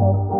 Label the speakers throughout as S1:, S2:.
S1: Thank you.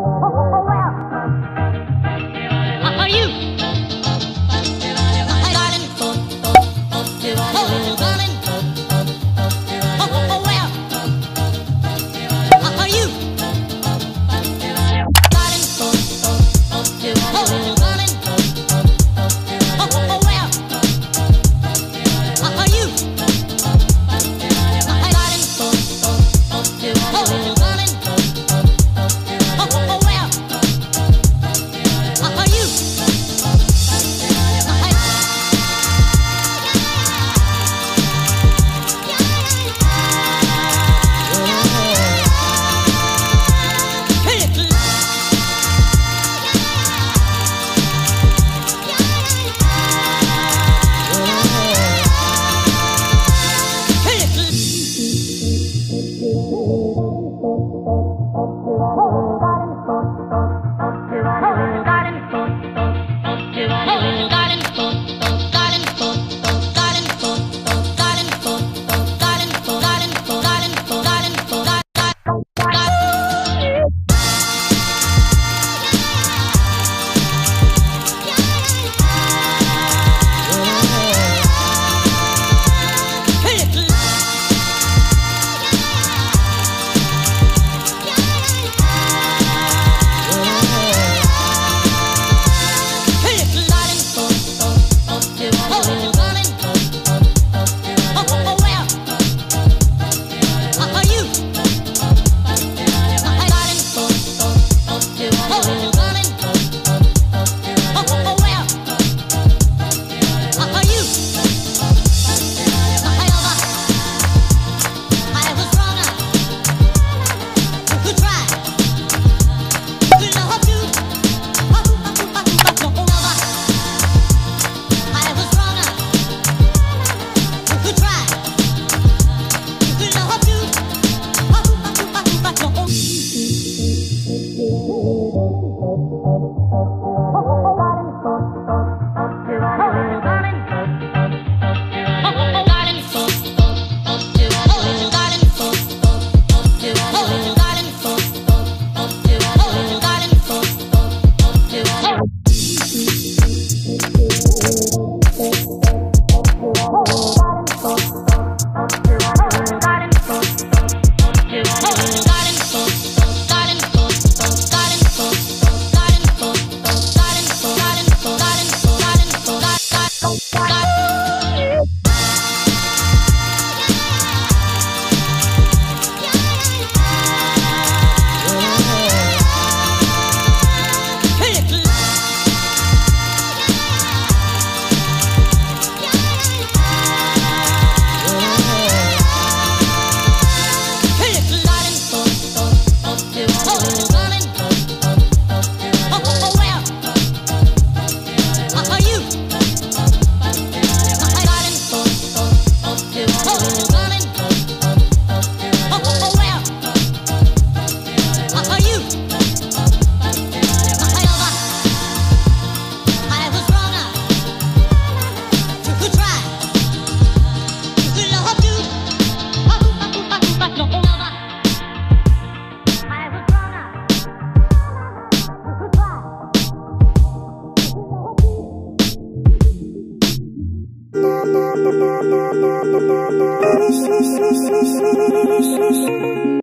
S1: Woo!
S2: Thank you.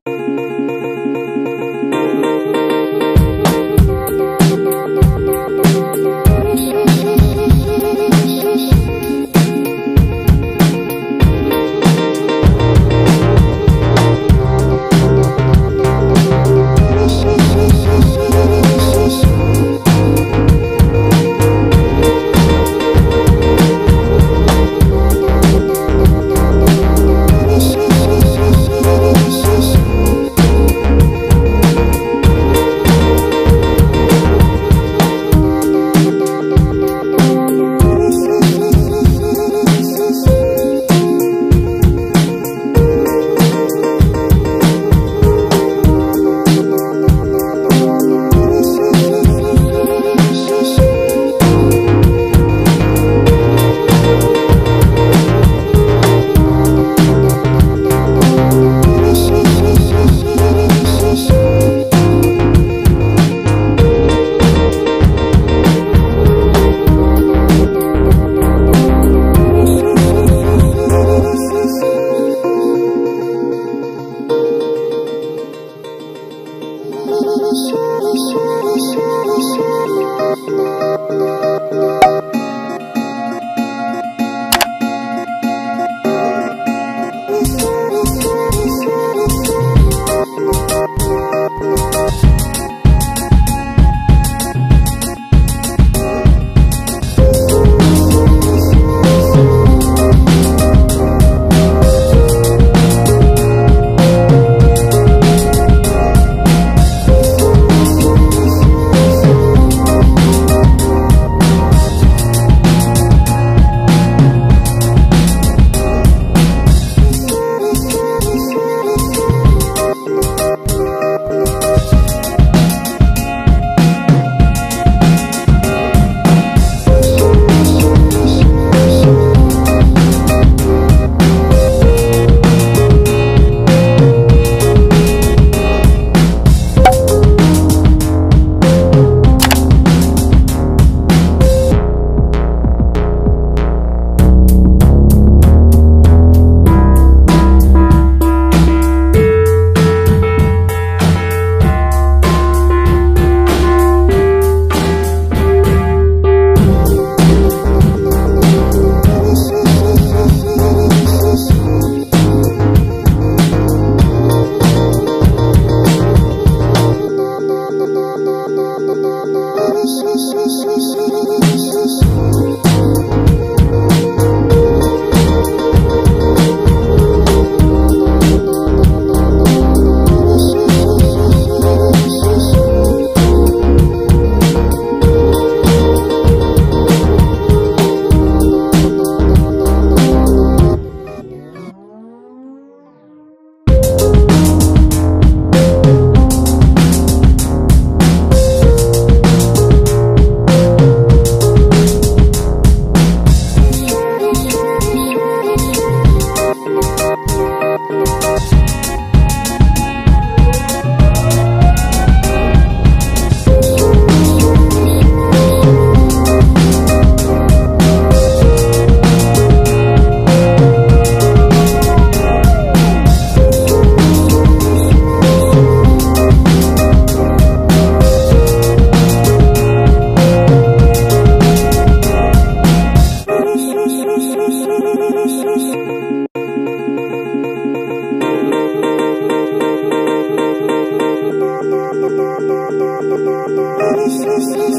S2: Thank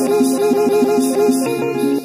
S2: you.